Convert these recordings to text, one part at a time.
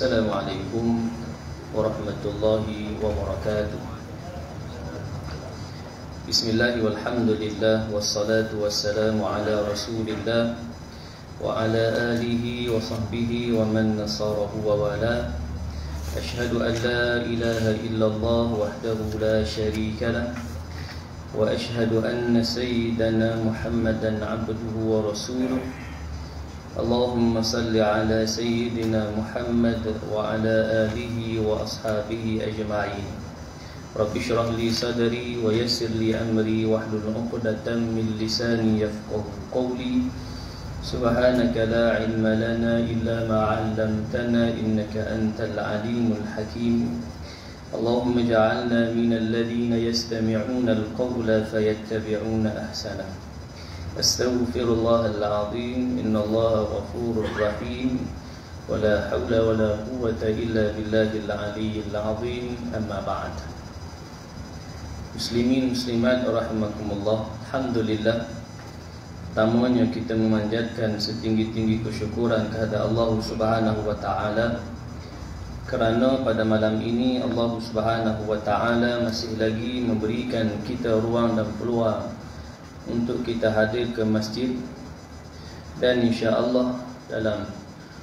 السلام عليكم ورحمة الله وبركاته. بسم الله والحمد لله والصلاة والسلام على رسول الله وعلى آله وصحبه ومن نصره ووالاه. أشهد أن لا إله إلا الله وحده لا شريك له وأشهد أن سيدنا محمدا عبده ورسوله اللهم صل على سيدنا محمد وعلى آله وأصحابه أجمعين. رب اشرح لي صدري ويسر لي أمري واحلل عقدة من لساني يفقه قولي. سبحانك لا علم لنا إلا ما علمتنا إنك أنت العليم الحكيم. اللهم اجعلنا من الذين يستمعون القول فيتبعون أحسنه. أستغفر الله العظيم إن الله غفور رحيم ولا حول ولا قوة إلا بالله العلي العظيم أما بعد Muslimin Muslimat Rahimakumullah Alhamdulillah Pertamanya kita memanjatkan setinggi-tinggi kesyukuran kepada Allah Subhanahu Wa Taala kerana pada malam ini Allah Subhanahu Wa Taala masih lagi memberikan kita ruang dan peluang untuk kita hadir ke masjid dan insya-Allah dalam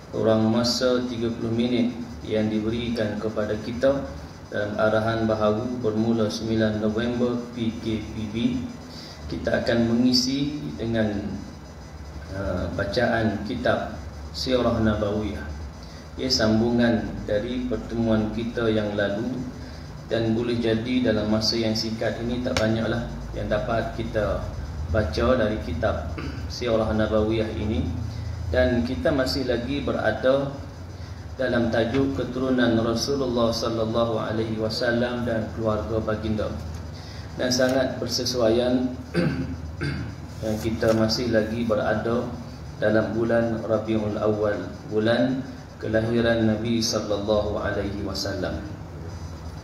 kurang masa 30 minit yang diberikan kepada kita dalam arahan baharu bermula 9 November PKPB kita akan mengisi dengan uh, bacaan kitab Sirah Nabawiyah. Ia sambungan dari pertemuan kita yang lalu dan boleh jadi dalam masa yang singkat ini tak banyaklah yang dapat kita baca dari kitab Sirah Nabawiyah ini. Dan kita masih lagi berada dalam tajuk keturunan Rasulullah sallallahu alaihi wasallam dan keluarga baginda. Dan sangat bersesuaian dan kita masih lagi berada dalam bulan Rabiul Awal bulan kelahiran Nabi sallallahu alaihi wasallam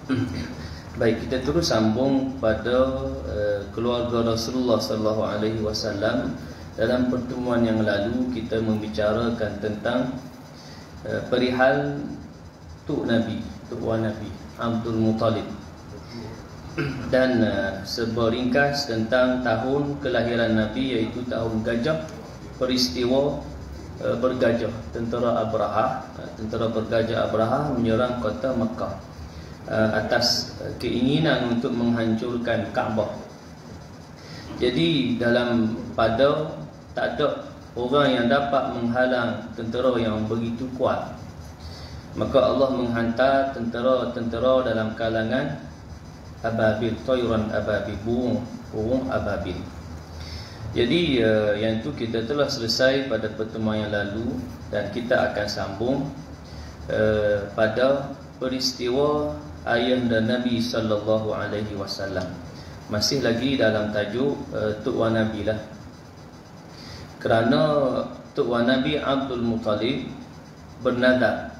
Baik kita terus sambung pada uh, keluarga Rasulullah sallallahu alaihi wasallam. Dalam pertemuan yang lalu kita membicarakan tentang uh, perihal tuk Nabi, tuk wan Nabi Abdul Muttalib. Dan uh, sebuah ringkas tentang tahun kelahiran Nabi iaitu tahun gajah peristiwa uh, bergajah. Tentera Abraha uh, tentera bergajah Abraha menyerang kota Mekah atas uh, keinginan untuk menghancurkan Kaabah. Jadi dalam pada tak ada orang yang dapat menghalang tentera yang begitu kuat. Maka Allah menghantar tentera-tentera dalam kalangan ababil, toyran ababil, burung, burung ababil. Jadi uh, yang itu kita telah selesai pada pertemuan yang lalu dan kita akan sambung uh, pada peristiwa ayahanda Nabi sallallahu alaihi wasallam. Masih lagi dalam tajuk uh, Tuk Wan Nabi lah. Kerana Tuk Wan Nabi Abdul Muttalib bernadar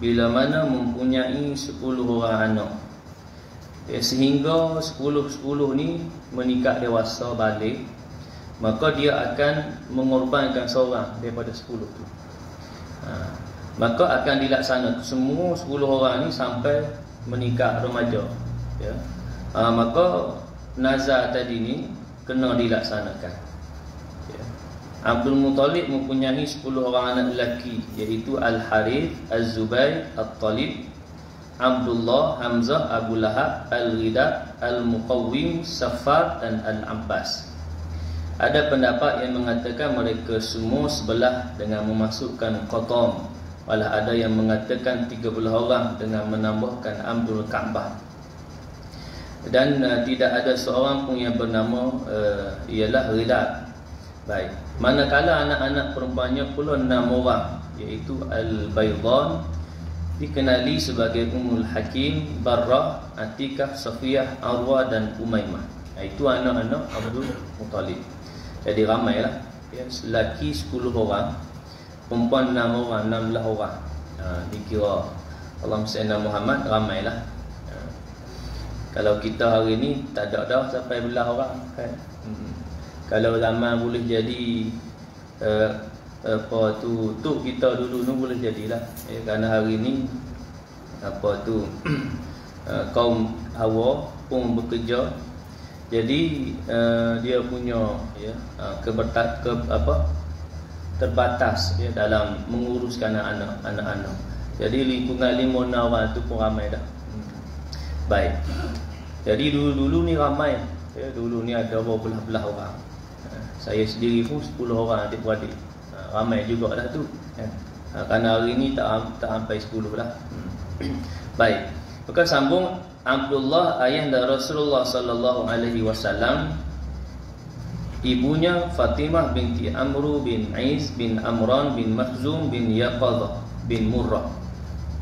bila mana mempunyai 10 orang anak. Ya, sehingga 10-10 ni menikah dewasa balik maka dia akan mengorbankan seorang daripada 10 tu. Ha, maka akan dilaksanakan semua 10 orang ni sampai menikah remaja ya. Ha, maka nazar tadi ni kena dilaksanakan ya. Abdul Muttalib mempunyai 10 orang anak lelaki iaitu Al Harith Az-Zubair At-Talib Abdullah Hamzah Abu Lahab Al-Ghida Al-Muqawwim Safar dan Al-Abbas. Ada pendapat yang mengatakan mereka semua sebelah dengan memasukkan qatam Walau ada yang mengatakan 30 orang dengan menambahkan Abdul Ka'bah. Dan uh, tidak ada seorang pun yang bernama uh, Ialah Ridad Baik. Manakala anak-anak perempuannya pula 6 orang Iaitu Al-Baydan Dikenali sebagai Ummul Hakim Barrah, Atikah, Safiyah, Arwa dan Umaymah. Itu anak-anak Abdul Muttalib. Jadi ramailah ya, Lelaki 10 orang perempuan enam orang, enam belas orang. Ha, dikira Allah Sayyidina Muhammad ramailah. Ha. kalau kita hari ni tak ada dah sampai belah orang kan? Hmm. kalau zaman boleh jadi uh, apa tu tu kita dulu ni boleh jadilah. Ya, kerana hari ni apa tu uh, kaum Hawa pun bekerja. Jadi uh, dia punya ya uh, ke apa terbatas ya dalam menguruskan anak-anak anak-anak. Jadi lingkungan lima nawa tu pun ramai dah. Hmm. baik. Jadi dulu-dulu ni ramai. Ya dulu ni ada belah-belah orang. Saya sendiri pun 10 orang adik-beradik. Ramai juga dah tu. Kan ha, kerana hari ni tak tak sampai 10 lah. Hmm. baik. Maka sambung Abdullah ayah dan Rasulullah sallallahu alaihi wasallam ibunya Fatimah binti Amru bin Ais bin Amran bin Makhzum bin Yaqadha bin Murrah.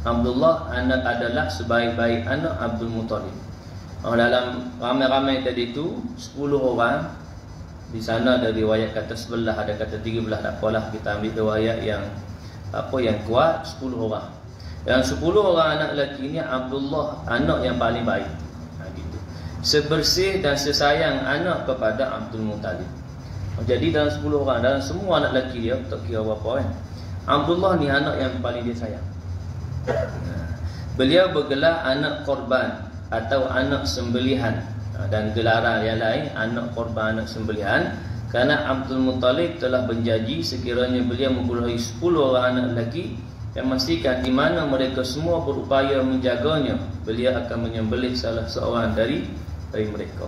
Abdullah anak adalah sebaik-baik anak Abdul Muttalib. Oh, dalam ramai-ramai tadi tu 10 orang di sana ada riwayat kata sebelah ada kata tiga belah tak apalah kita ambil riwayat yang apa yang kuat 10 orang. Yang 10 orang anak lelaki ni Abdullah anak yang paling baik. Sebersih dan sesayang anak kepada Abdul Muttalib. Jadi dalam 10 orang dalam semua anak lelaki dia tak kira berapa kan Abdullah ni anak yang paling dia sayang. Beliau bergelar anak korban atau anak sembelihan. Ha, dan gelaran yang lain anak korban anak sembelihan. Kerana Abdul Muttalib telah berjanji sekiranya beliau mempunyai 10 orang anak lelaki yang memastikan di mana mereka semua berupaya menjaganya beliau akan menyembelih salah seorang dari dari mereka.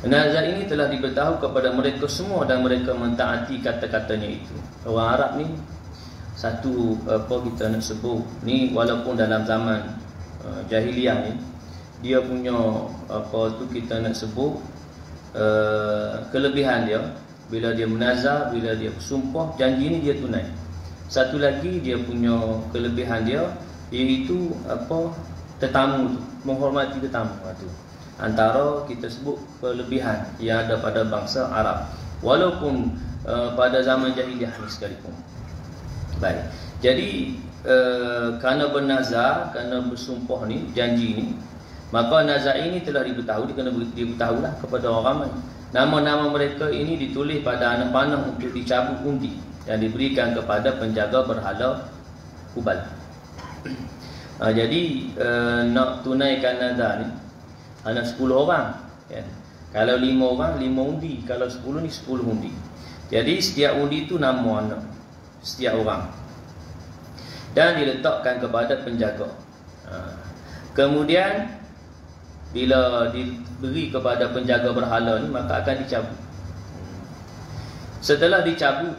Nazar ini telah diberitahu kepada mereka semua dan mereka mentaati kata-katanya itu. Orang Arab ni satu apa kita nak sebut ni walaupun dalam zaman uh, jahiliah ni dia punya apa tu kita nak sebut uh, kelebihan dia bila dia menazar bila dia bersumpah janji ni dia tunai. Satu lagi dia punya kelebihan dia iaitu apa tetamu tu menghormati tetamu. Tu antara kita sebut kelebihan yang ada pada bangsa Arab walaupun uh, pada zaman jahiliah ni sekalipun baik jadi uh, kerana bernazar kerana bersumpah ni janji ni Maka nazar ini telah diberitahu, dia kena diberitahulah kepada orang ramai. Nama-nama mereka ini ditulis pada anak panah untuk dicabut undi dan diberikan kepada penjaga berhala Hubal. ha, jadi uh, nak tunaikan nazar ni ada 10 orang. Ya. Kalau 5 orang, 5 undi. Kalau 10 ni 10 undi. Jadi setiap undi itu nama anak. Setiap orang. Dan diletakkan kepada penjaga. Ha. Kemudian bila diberi kepada penjaga berhala ni maka akan dicabut setelah dicabut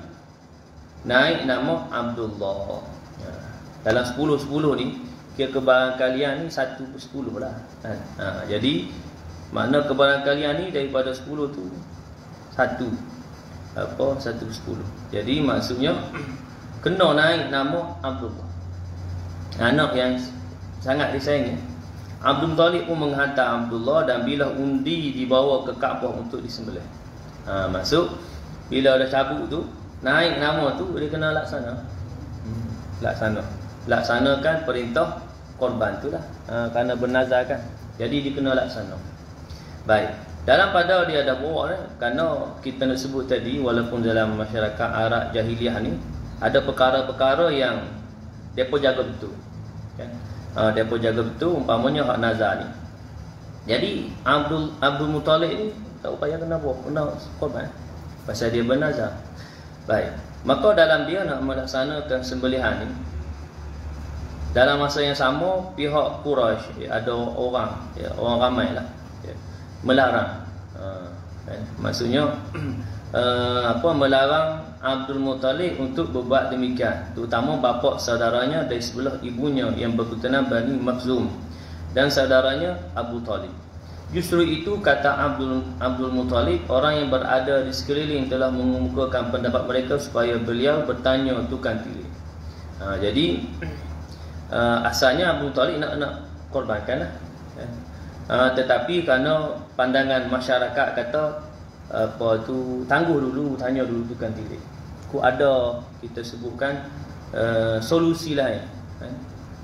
naik nama Abdullah ya. dalam 10-10 ni kira kebarangkalian ni 1 per 10 lah ha. ha. jadi makna kebarangkalian ni daripada 10 tu 1 apa 1 per 10 jadi maksudnya kena naik nama Abdullah anak yang sangat disayangi Abdul Talib pun menghantar Abdullah dan bila undi dibawa ke Kaabah untuk disembelih. Ha, masuk bila ada cabut tu naik nama tu dia kena laksana. Hmm. Laksana. Laksanakan perintah korban tu lah. Ha, kerana bernazar kan. Jadi dia kena laksana. Baik. Dalam pada dia ada bawa eh, kerana kita nak sebut tadi walaupun dalam masyarakat Arab jahiliah ni ada perkara-perkara yang depa jaga betul. Kan? uh, dia pun jaga betul umpamanya hak nazar ni jadi Abdul Abdul Muttalib ni tak payah kena buat kena korban pasal dia bernazar baik maka dalam dia nak melaksanakan sembelihan ni dalam masa yang sama pihak Quraisy ya, ada orang ya, orang ramai lah ya, melarang. Uh, kan? maksudnya uh, apa melarang Abdul Muttalib untuk berbuat demikian. Terutama bapa saudaranya dari sebelah ibunya yang berketurunan Bani Makhzum dan saudaranya Abu Talib. Justru itu kata Abdul Abdul Muttalib orang yang berada di sekeliling telah mengemukakan pendapat mereka supaya beliau bertanya tukang pilih ha, jadi uh, asalnya Abu Talib nak nak korbankan lah. Uh, tetapi kerana pandangan masyarakat kata apa tu tangguh dulu tanya dulu tukang tilik. Ku ada kita sebutkan uh, solusi lain.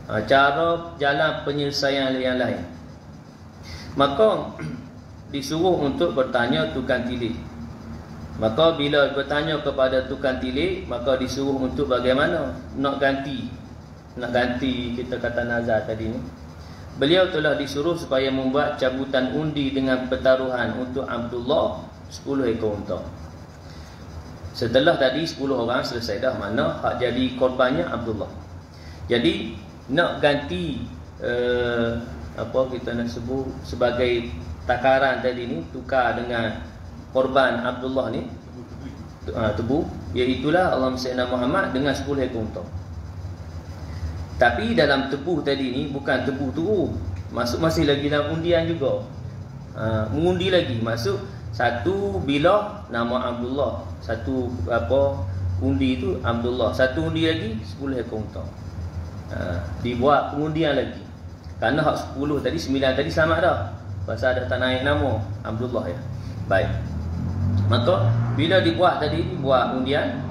Uh, cara jalan penyelesaian yang lain. Maka disuruh untuk bertanya tukang tilik. Maka bila bertanya kepada tukang tilik Maka disuruh untuk bagaimana Nak ganti Nak ganti kita kata nazar tadi ni Beliau telah disuruh supaya membuat cabutan undi dengan pertaruhan untuk Abdullah 10 ekor unta. Setelah tadi 10 orang selesai dah mana hak jadi korbannya Abdullah. Jadi nak ganti uh, apa kita nak sebut sebagai takaran tadi ni tukar dengan korban Abdullah ni uh, tebu iaitu Allah Sayyidina Muhammad dengan 10 ekor unta. Tapi dalam tebu tadi ni bukan tebu tu masuk masih lagi dalam undian juga. Uh, mengundi lagi masuk satu bila nama Abdullah, satu apa undi tu Abdullah, satu undi lagi 10 ekor unta. Uh, dibuat pengundian lagi. Karena hak 10 tadi 9 tadi selamat dah. Pasal dah tak naik nama Abdullah ya. Baik. Maka bila dibuat tadi dibuat undian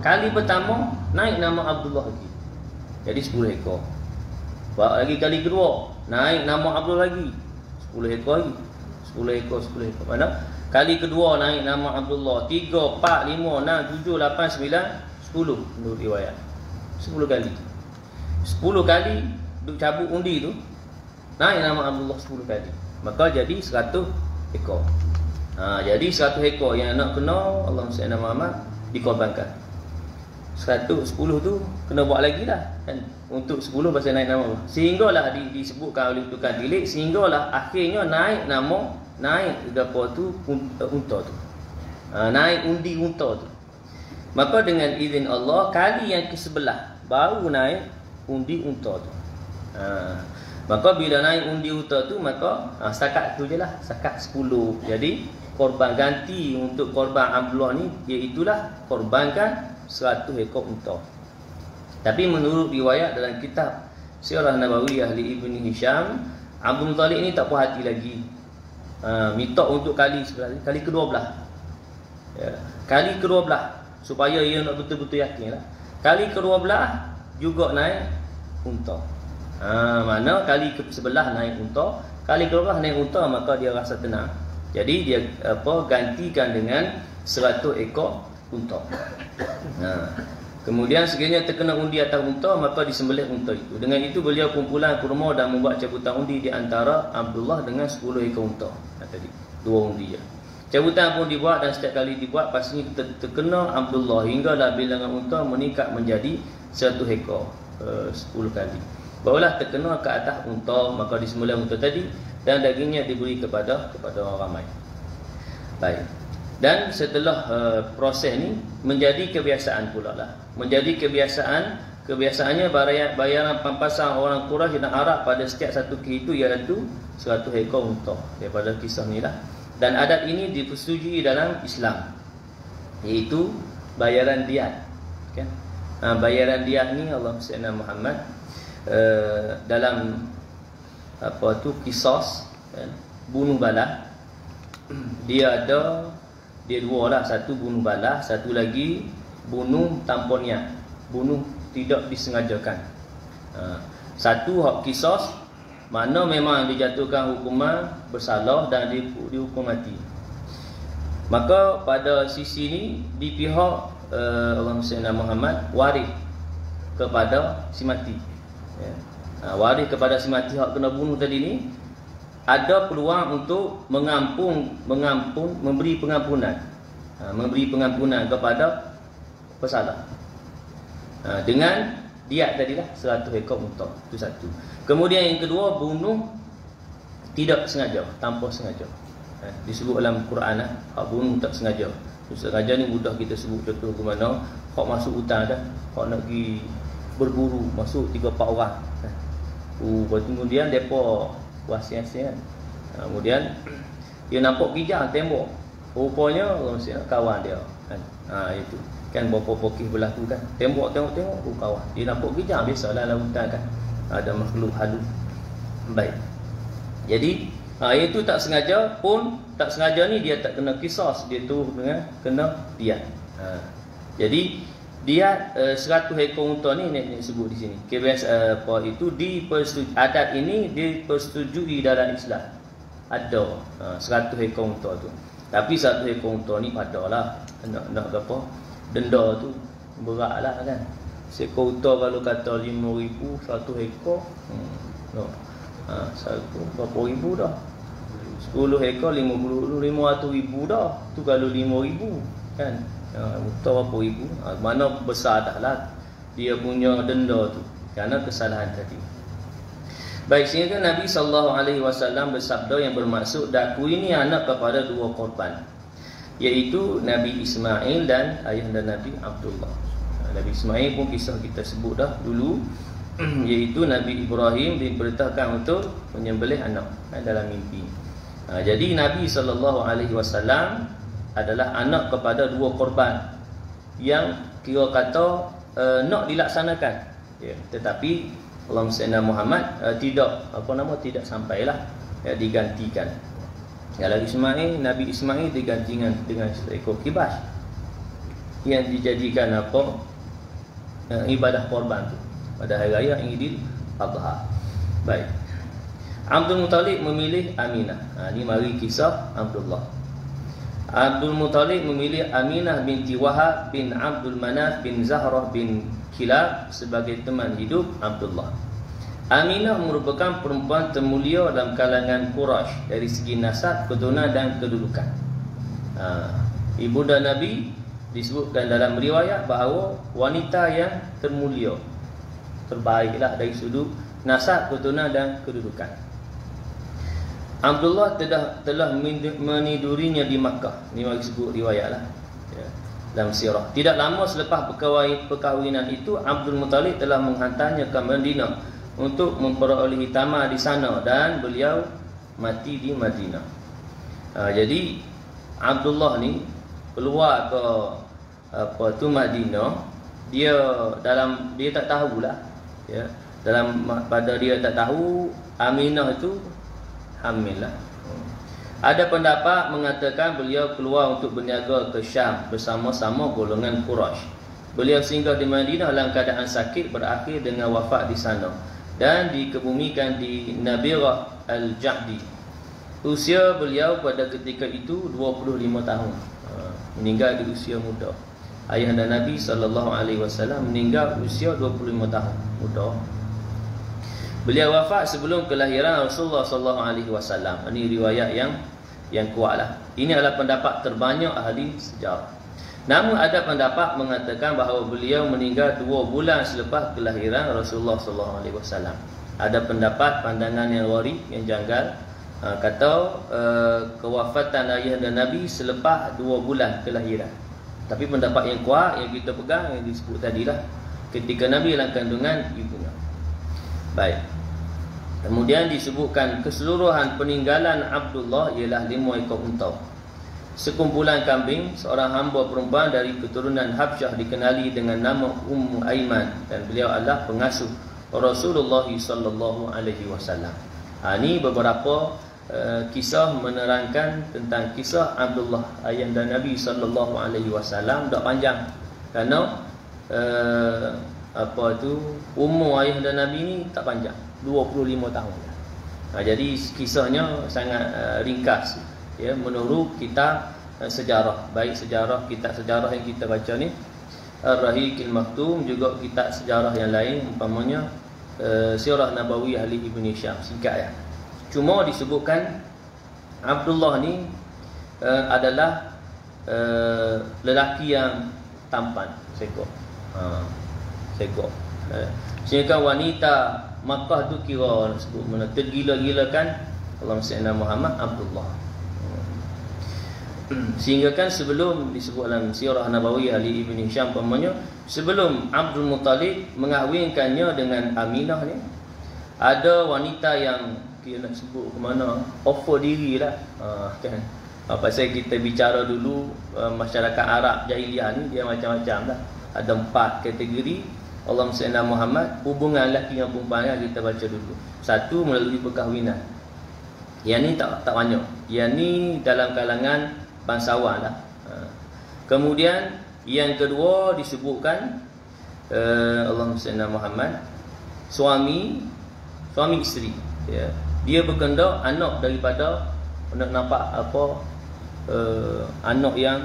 kali pertama naik nama Abdullah lagi. Jadi 10 ekor. Buat lagi kali kedua. Naik nama Abdul lagi. 10 ekor lagi. 10 ekor 10 ekor. Mana? Kali kedua naik nama Abdullah. 3, 4, 5, 6, 7, 8, 9 10 Menurut riwayat. 10 kali. 10 kali Duk cabut undi tu Naik nama Abdullah 10 kali. Maka jadi 100 ekor. Ha, Jadi 100 ekor yang nak kena Allah SWT Muhammad Dikorbankan 110 tu kena buat lagi lah kan? Untuk 10 pasal naik nama. Sehinggalah di, disebutkan oleh tukang tilik Sehinggalah akhirnya naik nama Naik apa tu unta tu. Ha, Naik undi unta tu. Maka dengan izin Allah Kali yang ke sebelah Baru naik undi unta tu. Ha, Maka bila naik undi unta tu Maka ha, setakat tu je lah Setakat 10 Jadi korban ganti untuk korban Abdullah ni Iaitulah korbankan 100 ekor unta. Tapi menurut riwayat dalam kitab Sirah Nabawi Ahli Ibn Hisham, Abdul Muttalib ni tak puas hati lagi. Ha, minta untuk kali kali kedua belah. Ya. Kali kedua belah supaya ia nak betul-betul yakin lah. Kali kedua belah juga naik unta. Ha, mana kali ke sebelah naik unta, kali kedua belah naik unta maka dia rasa tenang. Jadi dia apa gantikan dengan 100 ekor unta. Ha. Kemudian sekiranya terkena undi atas unta maka disembelih unta itu. Dengan itu beliau kumpulan kurma dan membuat cabutan undi di antara Abdullah dengan 10 ekor unta. Ha, tadi dua undi ya. Cabutan pun dibuat dan setiap kali dibuat pastinya ter terkena Abdullah hinggalah bilangan unta meningkat menjadi 100 ekor uh, 10 kali. Barulah terkena ke atas unta maka disembelih unta tadi dan dagingnya diberi kepada kepada orang ramai. Baik. Dan setelah uh, proses ni menjadi kebiasaan pula lah. Menjadi kebiasaan, kebiasaannya bayaran, bayaran pampasan orang Quraisy dan Arab pada setiap satu ke itu iaitu 100 ekor unta daripada kisah ni lah. Dan adat ini dipersetujui dalam Islam. Iaitu bayaran diat. Kan? Ha, bayaran diat ni Allah SWT Muhammad uh, dalam apa tu kisah kan? bunuh balas dia ada dia dua lah. Satu bunuh balas Satu lagi Bunuh tanpa niat. Bunuh tidak disengajakan. Ha. Satu hak kisos Mana memang dijatuhkan hukuman Bersalah dan di, dihukum mati. Maka pada sisi ni Di pihak uh, Allah Sayyidina Muhammad Waris Kepada si mati. Ya. ha, Waris kepada si mati Hak kena bunuh tadi ni ada peluang untuk mengampun mengampun memberi pengampunan. Ha, memberi pengampunan kepada pesalah. Ha, dengan diat tadilah 100 ekor unta itu satu. Kemudian yang kedua bunuh tidak sengaja tanpa sengaja. Ha, disebut dalam Quran lah hak bunuh tak sengaja. Sengaja ni mudah kita sebut contoh ke mana hak masuk hutan dah hak nak pergi berburu masuk 3 4 orang. Ha. Uh, kemudian depa puas-puas kan. Kemudian dia nampak kijang tembok. Rupanya mesti kawan dia kan. Ha itu. Kan berapa pokih belah tu kan. Tembok tengok tengok tu kawan. Dia nampak kijang biasalah dalam hutan kan. Ada makhluk halus. Baik. Jadi ha itu tak sengaja pun tak sengaja ni dia tak kena kisah dia tu dengan kena dia. Ha. Jadi dia uh, 100 ekor unta ni nenek sebut di sini. KBS uh, eh, apa itu di adat ini dipersetujui dalam Islam. Ada uh, 100 ekor unta tu. Tapi 100 ekor unta ni padalah nak nak apa denda tu berat lah kan seekor unta kalau kata 5000 satu ekor hmm, no. ha, satu berapa ribu dah 10 ekor 50 500 ribu dah tu kalau 5000 kan ha, unta berapa ribu ha, mana besar dah lah dia punya denda tu kerana kesalahan tadi Baik sehingga Nabi sallallahu alaihi wasallam bersabda yang bermaksud daku ini anak kepada dua korban iaitu Nabi Ismail dan ayahanda Nabi Abdullah. Nabi Ismail pun kisah kita sebut dah dulu iaitu Nabi Ibrahim diperintahkan untuk menyembelih anak eh, dalam mimpi. Ha, jadi Nabi wasallam adalah anak kepada dua korban yang kira kata uh, nak dilaksanakan. Ya, tetapi Allahumma salli Muhammad uh, tidak apa nama tidak sampailah ya, digantikan. Ya lagi Ismail Nabi Ismail digantikan dengan seekor kibas yang dijadikan apa uh, ibadah korban tu pada hari raya Idul Adha. Baik. Abdul Muttalib memilih Aminah. Ha, ini mari kisah Abdullah. Abdul Muttalib memilih Aminah binti Wahab bin Abdul Manaf bin Zahrah bin Kilab sebagai teman hidup Abdullah. Aminah merupakan perempuan termulia dalam kalangan Quraisy dari segi nasab, keturunan dan kedudukan. Ha, ibunda Nabi disebutkan dalam riwayat bahawa wanita yang termulia, terbaiklah dari sudut nasab, keturunan dan kedudukan. Abdullah telah telah menidurinya di Makkah. Ini mari sebut riwayatlah. Ya dalam sirah. Tidak lama selepas perkahwinan itu Abdul Muttalib telah menghantarnya ke Madinah untuk memperolehi tamar di sana dan beliau mati di Madinah. Ha, jadi Abdullah ni keluar ke apa tu Madinah dia dalam dia tak tahulah ya dalam pada dia tak tahu Aminah itu hamil lah ada pendapat mengatakan beliau keluar untuk berniaga ke Syam bersama-sama golongan Quraisy. Beliau singgah di Madinah dalam keadaan sakit berakhir dengan wafat di sana dan dikebumikan di Nabirah Al-Ja'di. Usia beliau pada ketika itu 25 tahun. Ha, meninggal di usia muda. Ayah dan Nabi sallallahu alaihi wasallam meninggal usia 25 tahun muda. Beliau wafat sebelum kelahiran Rasulullah sallallahu alaihi wasallam. Ini riwayat yang yang kuatlah. Ini adalah pendapat terbanyak ahli sejarah. Namun ada pendapat mengatakan bahawa beliau meninggal dua bulan selepas kelahiran Rasulullah sallallahu alaihi wasallam. Ada pendapat pandangan yang wari yang janggal ha, kata uh, kewafatan ayah dan nabi selepas dua bulan kelahiran. Tapi pendapat yang kuat yang kita pegang yang disebut tadilah ketika nabi dalam kandungan ibunya. Baik. Kemudian disebutkan keseluruhan peninggalan Abdullah ialah lima ekor unta. Sekumpulan kambing, seorang hamba perempuan dari keturunan Habsyah dikenali dengan nama Ummu Aiman dan beliau adalah pengasuh Rasulullah sallallahu alaihi wasallam. Ha, ini beberapa uh, kisah menerangkan tentang kisah Abdullah ayah dan Nabi sallallahu alaihi wasallam dak panjang. Kerana uh, apa tu umur ayah dan Nabi ni tak panjang. 25 tahun. Ha, jadi kisahnya sangat uh, ringkas ya menurut kita uh, sejarah baik sejarah kitab sejarah yang kita baca ni Ar-Rahiqil Maktum juga kitab sejarah yang lain umpamanya uh, Sirah Nabawi Ali Ibn Hisham singkat ya. Cuma disebutkan Abdullah ni uh, adalah uh, lelaki yang tampan sekor. Ha, sekor. Uh, sehingga wanita Makkah tu kira sebut mana tergila-gilakan Allahumma salli Muhammad Abdullah. Sehingga kan sebelum disebut dalam Sirah Nabawi Ali Ibn Hisham pemanya sebelum Abdul Muttalib mengahwinkannya dengan Aminah ni ada wanita yang kita nak sebut ke mana offer diri lah ha, kan? Apa saya kita bicara dulu uh, masyarakat Arab jahiliah ni dia macam-macam lah. Ada empat kategori Allah SWT Muhammad hubungan lelaki dengan perempuan yang kita baca dulu satu melalui perkahwinan yang ni tak tak banyak yang ni dalam kalangan bangsawan lah ha. kemudian yang kedua disebutkan uh, Allah SWT Muhammad suami suami isteri ya. dia berkendak anak daripada nak nampak apa uh, anak yang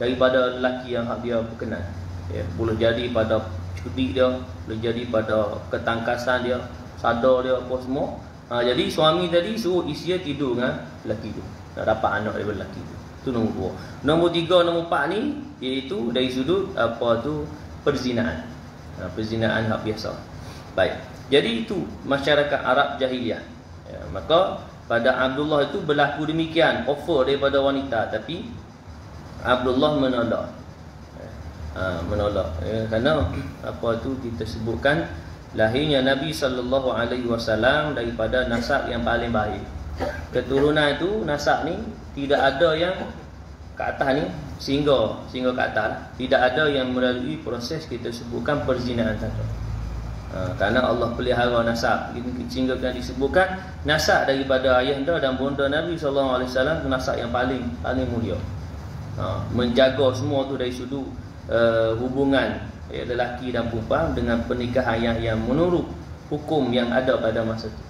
daripada lelaki yang dia berkenan. Ya, boleh jadi pada cerdik dia, boleh jadi pada ketangkasan dia, sadar dia apa semua. Ha, jadi suami tadi suruh isteri tidur dengan lelaki tu. Nak dapat anak daripada lelaki tu. Itu nombor dua. Nombor tiga, nombor empat ni iaitu dari sudut apa tu perzinaan. Ha, perzinaan hak biasa. Baik. Jadi itu masyarakat Arab jahiliah. Ya, maka pada Abdullah itu berlaku demikian offer daripada wanita tapi Abdullah menolak ha, menolak. Ya, kerana apa tu kita sebutkan lahirnya Nabi sallallahu alaihi wasallam daripada nasab yang paling baik. Keturunan itu nasab ni tidak ada yang ke atas ni sehingga sehingga ke atas. Tidak ada yang melalui proses kita sebutkan perzinaan saja. Ha, kerana Allah pelihara nasab. Sehingga kan disebutkan nasab daripada ayahanda dan bonda Nabi wasallam nasab yang paling paling mulia. Ha, menjaga semua tu dari sudut uh, hubungan ya, lelaki dan perempuan dengan pernikahan yang yang menurut hukum yang ada pada masa itu.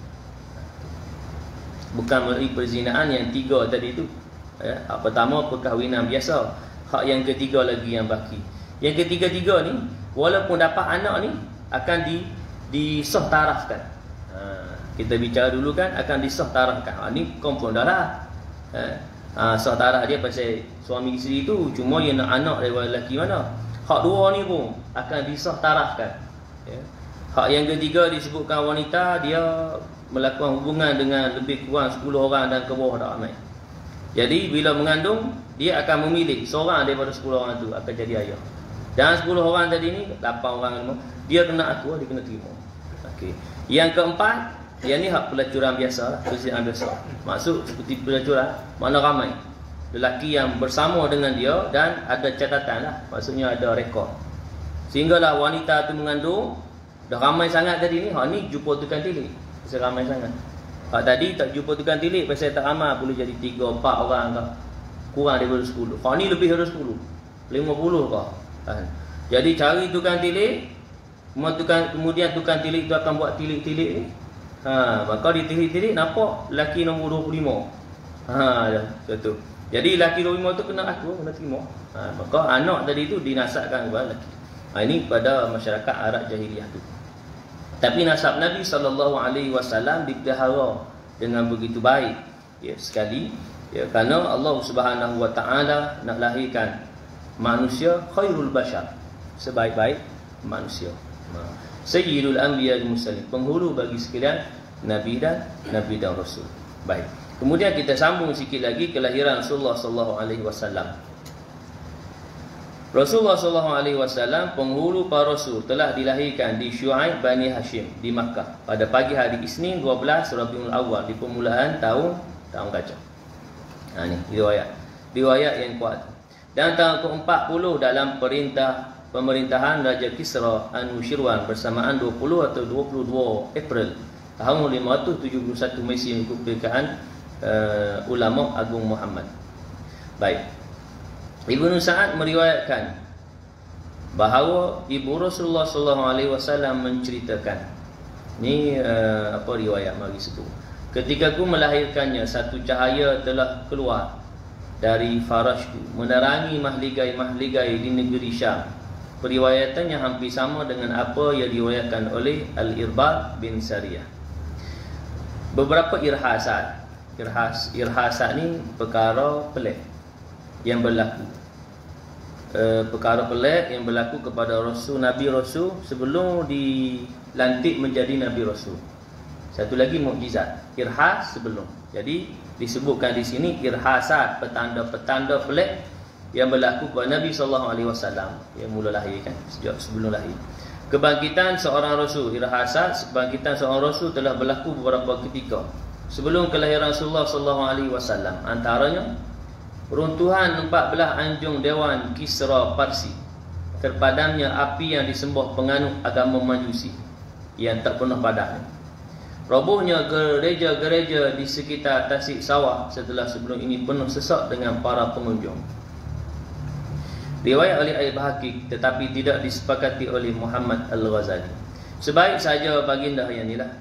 Bukan melalui perzinaan yang tiga tadi itu. Ya, hak pertama perkahwinan biasa. Hak yang ketiga lagi yang baki. Yang ketiga-tiga ni walaupun dapat anak ni akan di disah tarafkan. Ha, kita bicara dulu kan akan disah tarafkan. Ha, ni kompon darah. Ha, ha, sah taraf dia pasal suami isteri tu cuma yang nak anak daripada lelaki mana. Hak dua ni pun akan disah tarafkan. Ya. Hak yang ketiga disebutkan wanita dia melakukan hubungan dengan lebih kurang 10 orang dan ke bawah dah ramai. Jadi bila mengandung dia akan memilih seorang daripada 10 orang tu akan jadi ayah. Dan 10 orang tadi ni 8 orang ni dia kena aku dia kena terima. Okey. Yang keempat, yang ni hak pelacuran biasa lah, persidangan biasa. Maksud seperti pelacuran, mana ramai lelaki yang bersama dengan dia dan ada catatan lah, maksudnya ada rekod. Sehinggalah wanita tu mengandung, dah ramai sangat tadi ni, hak ni jumpa tukang tilik. Pasal ramai sangat. Hak tadi tak jumpa tukang tilik, pasal tak ramai, boleh jadi 3, 4 orang ke. Kurang daripada 10. Hak ni lebih dari 10. 50 ke. Kan? Jadi cari tukang tilik Kemudian tukang tilik itu akan buat tilik-tilik ni ha, Maka di tilik-tilik nampak laki nombor 25 ha, Betul Jadi laki 25 tu kena aku kena terima. Ha, Maka anak tadi tu dinasakkan kepada laki ha, Ini pada masyarakat Arab Jahiliah tu. Tapi nasab Nabi SAW dipelihara dengan begitu baik. Ya, Sekali ya, Kerana Allah Subhanahu Wa Taala nak lahirkan manusia khairul bashar. Sebaik-baik manusia. Sayyidul anbiya wal mursalin, penghulu bagi sekalian nabi dan nabi dan rasul. Baik. Kemudian kita sambung sikit lagi kelahiran Rasulullah sallallahu alaihi wasallam. Rasulullah sallallahu alaihi wasallam penghulu para rasul telah dilahirkan di Syuaib Bani Hashim di Makkah pada pagi hari Isnin 12 Rabiul Awal di permulaan tahun tahun kaca. Ha ni riwayat. Riwayat yang kuat. Dan tahun ke-40 dalam perintah pemerintahan Raja Kisra Anushirwan bersamaan 20 atau 22 April tahun 571 Masehi mengikut perkiraan uh, ulama Agung Muhammad. Baik. Ibnu Sa'ad meriwayatkan bahawa ibu Rasulullah sallallahu alaihi wasallam menceritakan ni uh, apa riwayat mari sebut. Ketika aku melahirkannya satu cahaya telah keluar dari farashku menerangi mahligai-mahligai di negeri Syam. Periwayatannya hampir sama dengan apa yang diriwayatkan oleh Al-Irbad bin Sariyah. Beberapa irhasat. Irhas irhasat ni perkara pelik yang berlaku. E, perkara pelik yang berlaku kepada Rasul Nabi Rasul sebelum dilantik menjadi Nabi Rasul. Satu lagi mukjizat. Irhas sebelum. Jadi disebutkan di sini irhasat petanda-petanda pelik yang berlaku kepada Nabi sallallahu alaihi wasallam yang mula lahir kan sejak sebelum lahir. Kebangkitan seorang rasul irhasat kebangkitan seorang rasul telah berlaku beberapa ketika sebelum kelahiran Rasulullah sallallahu alaihi wasallam antaranya runtuhan 14 anjung dewan Kisra Parsi terpadamnya api yang disembah penganut agama Majusi yang tak pernah padam Robohnya gereja-gereja di sekitar Tasik Sawah setelah sebelum ini penuh sesak dengan para pengunjung. Riwayat oleh Al-Bahaqi tetapi tidak disepakati oleh Muhammad Al-Ghazali. Sebaik saja baginda yang inilah.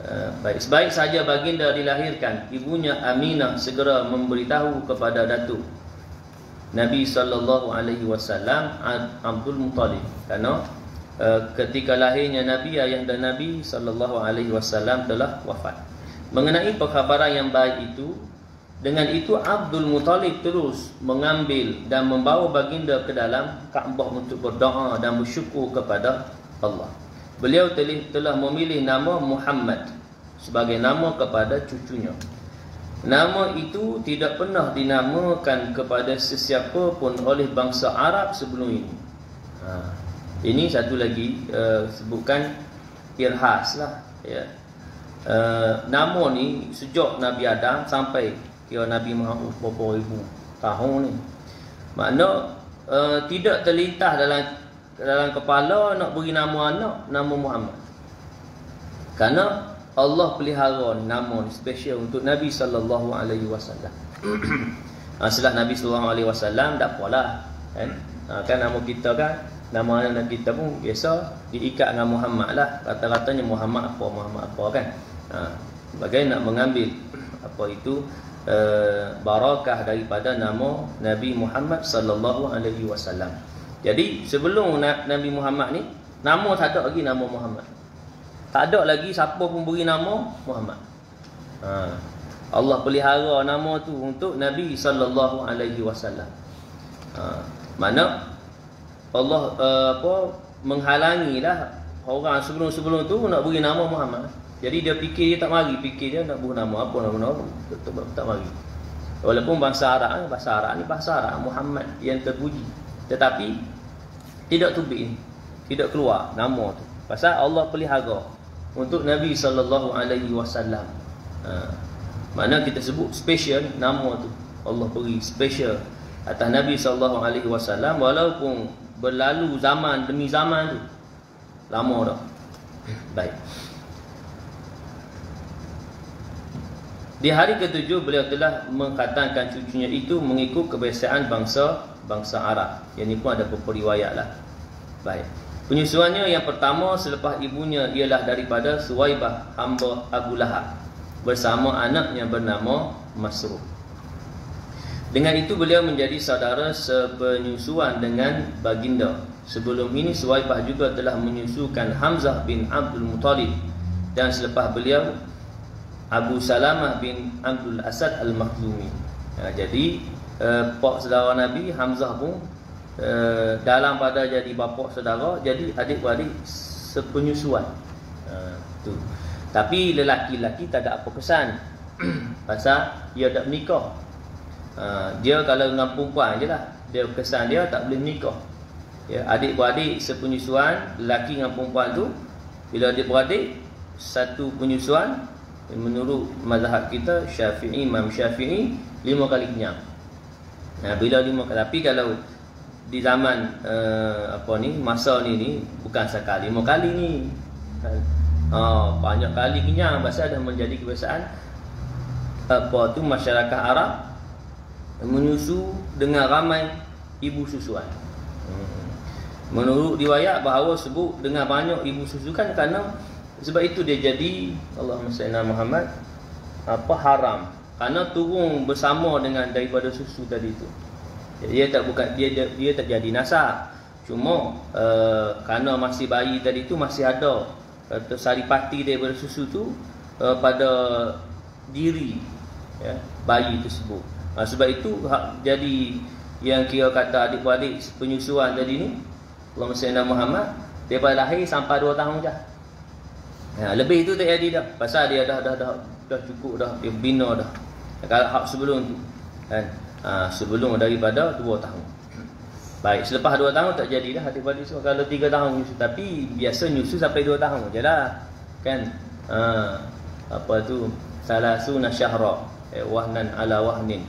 Uh, baik, sebaik saja baginda dilahirkan, ibunya Aminah segera memberitahu kepada Datuk Nabi sallallahu alaihi wasallam Abdul Muttalib kerana uh, ketika lahirnya Nabi ayah dan Nabi sallallahu alaihi wasallam telah wafat. Mengenai perkhabaran yang baik itu dengan itu Abdul Muttalib terus mengambil dan membawa baginda ke dalam Kaabah untuk berdoa dan bersyukur kepada Allah. Beliau telah memilih nama Muhammad sebagai nama kepada cucunya. Nama itu tidak pernah dinamakan kepada sesiapa pun oleh bangsa Arab sebelum ini. Ha. Ini satu lagi uh, sebutkan irhas lah. Ya. Uh, nama ni sejak Nabi Adam sampai kira Nabi Muhammad berapa ribu tahun ni. Makna uh, tidak terlintas dalam dalam kepala nak beri nama anak nama Muhammad. Karena Allah pelihara nama ni special untuk Nabi sallallahu alaihi wasallam. Ha, setelah Nabi sallallahu alaihi wasallam tak apalah kan. Ha, kan nama kita kan nama anak kita pun biasa diikat dengan Muhammad lah. Kata-katanya Muhammad apa Muhammad apa kan. Ha, bagaimana nak mengambil apa itu uh, barakah daripada nama Nabi Muhammad sallallahu alaihi wasallam. Jadi sebelum Nabi Muhammad ni nama tak ada lagi nama Muhammad. Tak ada lagi siapa pun beri nama Muhammad. Ha. Allah pelihara nama tu untuk Nabi sallallahu alaihi wasallam. Ha. Mana Allah uh, apa menghalangilah orang sebelum-sebelum tu nak beri nama Muhammad. Jadi dia fikir dia tak mari, fikir dia nak beri nama apa nama nama tak, tak mari. Walaupun bahasa Arab bahasa Arab ni bahasa Arab Muhammad yang terpuji. Tetapi tidak tubik tidak keluar nama tu. Pasal Allah pelihara untuk Nabi sallallahu alaihi wasallam. Ha. Mana kita sebut special nama tu. Allah beri special atas Nabi sallallahu alaihi wasallam walaupun berlalu zaman demi zaman tu. Lama dah. Baik. Di hari ketujuh beliau telah mengatakan cucunya itu mengikut kebiasaan bangsa bangsa Arab. Yang ini pun ada beberapa riwayat lah. Baik. Penyusuannya yang pertama selepas ibunya ialah daripada Suwaibah hamba Abu Lahab bersama anaknya bernama Masruh. Dengan itu beliau menjadi saudara sepenyusuan dengan baginda. Sebelum ini Suwaibah juga telah menyusukan Hamzah bin Abdul Muttalib dan selepas beliau Abu Salamah bin Abdul Asad Al-Makhzumi. Ya, jadi eh, pak saudara Nabi Hamzah pun Eh, dalam pada jadi bapa saudara jadi adik-beradik sepenyusuan. Uh, tu. Tapi lelaki-lelaki tak ada apa kesan. Pasal dia tak menikah. Uh, dia kalau dengan perempuan je lah dia kesan dia tak boleh menikah. Ya, adik-beradik sepenyusuan lelaki dengan perempuan tu bila dia beradik satu penyusuan menurut mazhab kita syafi'i imam syafi'i lima kali kenyang. Nah, bila lima kali tapi kalau di zaman uh, apa ni masa ni ni bukan sekali lima kali ni. Uh, banyak kali kenyang pasal dah menjadi kebiasaan. Apa tu masyarakat Arab menyusu dengan ramai ibu susuan. Hmm. menurut riwayat bahawa sebut dengan banyak ibu susu kan kerana sebab itu dia jadi Allahumma salli Muhammad apa haram. Kerana turun bersama dengan daripada susu tadi tu. Dia tak bukan dia dia, dia tak jadi nasab. Cuma uh, kerana masih bayi tadi tu masih ada uh, saripati daripada susu tu uh, pada diri ya bayi tersebut. Uh, sebab itu ha, jadi yang kira kata adik-beradik penyusuan tadi ni Allahumma salli Muhammad daripada lahir sampai 2 tahun je ya, lebih itu tak jadi dah pasal dia dah dah dah, dah cukup dah dia bina dah kalau hak sebelum tu kan ha, sebelum daripada 2 tahun. Baik, selepas 2 tahun tak jadilah hati balik semua kalau 3 tahun nyusu tapi biasa nyusu sampai 2 tahun jelah. Kan? Ha, apa tu? Salasuna syahra eh, wahnan ala wahnin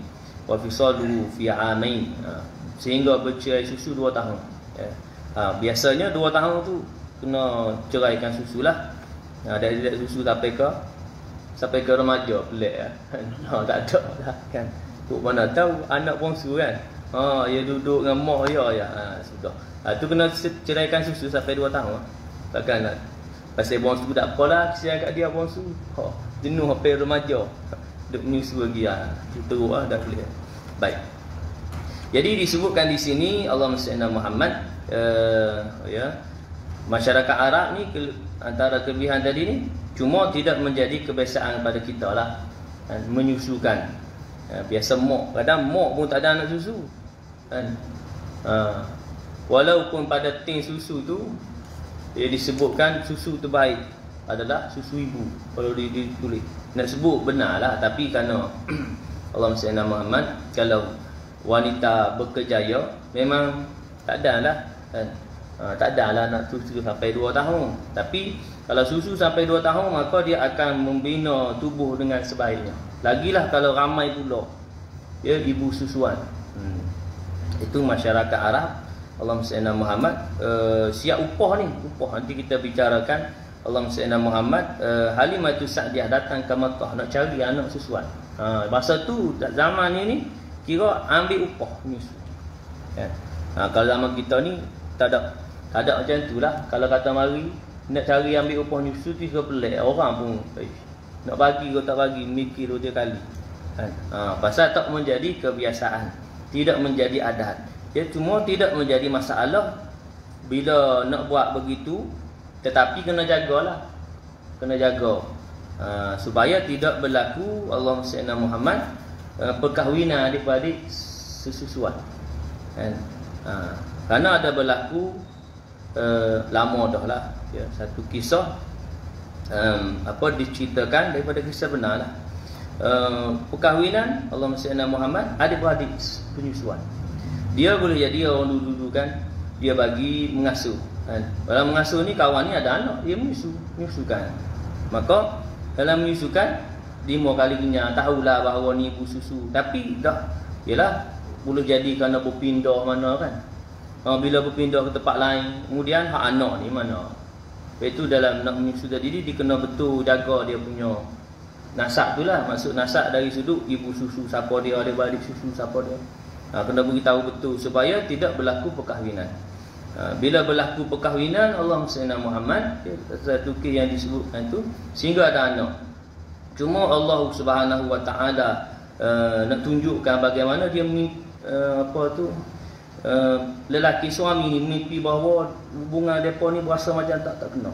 wa fisaluhu fi amain. Ha, sehingga bercerai susu 2 tahun. Ya. Ha, biasanya 2 tahun tu kena ceraikan susu lah. Ha, dari susu sampai ke sampai ke remaja pelik ya. Ha, tak ada lah kan. Tok mana tahu anak bongsu kan. Ha dia duduk dengan mak dia ya. Ha sudah. Ha tu kena ceraikan susu sampai 2 tahun. Takkan nak pasal bongsu tak apalah kesian kat dia bongsu. Ha jenuh sampai remaja. Duk menyusu lagi ah dah boleh. Baik. Jadi disebutkan di sini Allah Subhanahu Muhammad uh, ya masyarakat Arab ni antara kelebihan tadi ni cuma tidak menjadi kebiasaan pada kita lah. Kan, menyusukan. Ya, biasa mok. Kadang mok pun tak ada anak susu. Kan? Ha. walaupun pada tin susu tu dia disebutkan susu terbaik adalah susu ibu. Kalau ditulis nak sebut benar lah tapi kerana Allah SWT Muhammad kalau wanita berkejaya memang tak ada lah. Kan ha, tak ada lah susu sampai 2 tahun. Tapi kalau susu sampai 2 tahun maka dia akan membina tubuh dengan sebaiknya. Lagilah kalau ramai pula ya ibu susuan. Hmm. itu masyarakat Arab Allah SWT Muhammad uh, siap upah ni. Upah nanti kita bicarakan. Allah SWT Muhammad uh, Halimah itu Sa'diah datang ke Makkah nak cari anak susuan. Ha, masa tu zaman ini kira ambil upah ni ya. ha, kalau zaman kita ni tak ada tak ada macam tu lah. Kalau kata mari Nak cari ambil upah nyusu tu Kau pelik. Orang pun eh, Nak bagi kau tak bagi Mikir dua kali. Kan? ha, Pasal tak menjadi kebiasaan. Tidak menjadi adat. Ya cuma tidak menjadi masalah Bila nak buat begitu Tetapi kena jagalah. Kena jaga. Ha, Supaya tidak berlaku Allah SWT Muhammad uh, Perkahwinan adik-adik kan? ha, Kerana ada berlaku uh, lama dah lah. Ya, satu kisah um, apa diceritakan daripada kisah benar lah. Uh, perkahwinan Allah SWT Muhammad adik-beradik penyusuan. Dia boleh jadi orang dulu-dulu kan dia bagi mengasuh. Kan? dalam mengasuh ni kawan ni ada anak dia menyusu menyusukan. Maka dalam menyusukan lima kali kenyang tahulah bahawa ni ibu susu. Tapi dah ialah boleh jadi kerana berpindah mana kan uh, bila berpindah ke tempat lain kemudian hak anak ni mana? Itu dalam nak menyusu tadi dia, dia kena betul jaga dia punya nasab tu lah. Maksud nasab dari sudut ibu susu siapa dia ada balik susu siapa dia. Ha, kena beritahu betul supaya tidak berlaku perkahwinan. Ha, bila berlaku perkahwinan Allah SWT Muhammad satu kes yang disebutkan tu sehingga ada anak. Cuma Allah Subhanahu Wa Taala uh, nak tunjukkan bagaimana dia uh, apa tu uh, lelaki suami ni mimpi bahawa hubungan mereka ni berasa macam tak tak kena.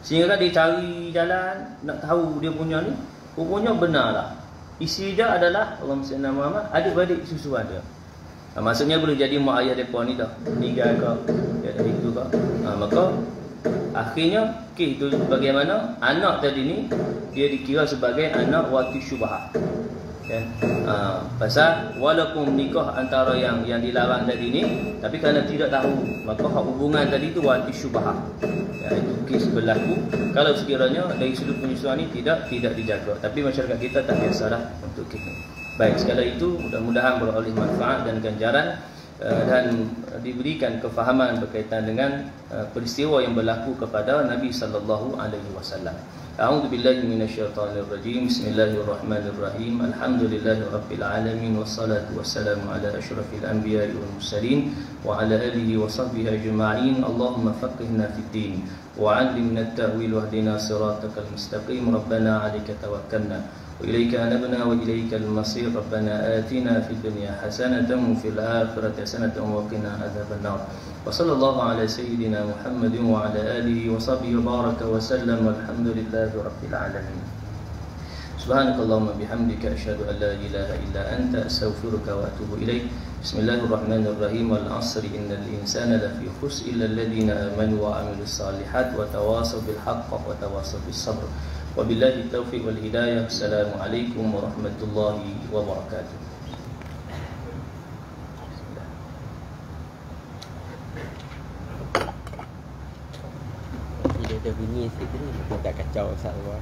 Sehingga dia cari jalan nak tahu dia punya ni. Rupanya benarlah. Isi dia adalah Allah SWT Muhammad adik-adik susu ada. Ha, maksudnya boleh jadi mak ayah mereka ni dah meninggal ke. Ya, dari itu ke. Ha, maka akhirnya kes itu bagaimana anak tadi ni dia dikira sebagai anak wati syubhat ya. Ha, pasal walaupun nikah antara yang yang dilarang tadi ni tapi kerana tidak tahu maka hubungan tadi tu wati syubhah ya, itu kes berlaku. Kalau sekiranya dari sudut penyusuan ni tidak tidak dijaga. Tapi masyarakat kita tak biasalah untuk kita baik sekali itu mudah-mudahan beroleh manfaat dan ganjaran uh, dan diberikan kefahaman berkaitan dengan uh, peristiwa yang berlaku kepada Nabi sallallahu alaihi wasallam أعوذ بالله من الشيطان الرجيم بسم الله الرحمن الرحيم الحمد لله رب العالمين والصلاة والسلام على أشرف الأنبياء والمرسلين وعلى آله وصحبه أجمعين اللهم فقهنا في الدين وعلمنا التأويل واهدنا صراطك المستقيم ربنا عليك توكلنا وإليك أنبنا وإليك المصير. ربنا آتنا في الدنيا حسنة وفي الآخرة حسنة وقنا عذاب النار. وصلى الله على سيدنا محمد وعلى آله وصحبه وبارك وسلم. والحمد لله رب العالمين. سبحانك اللهم بحمدك أشهد أن لا إله إلا أنت أستغفرك وأتوب إليك. بسم الله الرحمن الرحيم. والعصر. إن الإنسان لفي خسر إلا الذين آمنوا وعملوا الصالحات وتواصوا بالحق وتواصوا بالصبر. Wabillahi taufiq wal hidayah. Assalamualaikum warahmatullahi wabarakatuh. Bila ada bunyi sikit ni tak kacau Ustaz. Allah